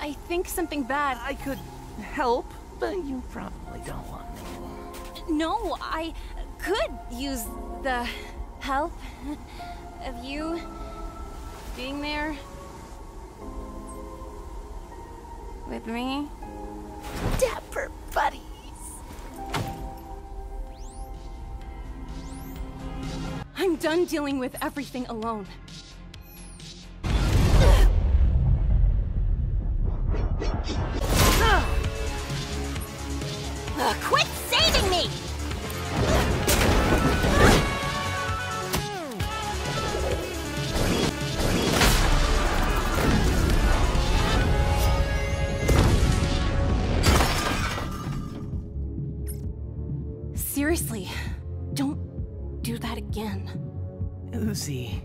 I think something bad. I could help, but you probably don't want me. No, I could use the help of you being there with me. Dapper buddies. I'm done dealing with everything alone. Uh, quit saving me! Seriously, don't do that again. Uzi,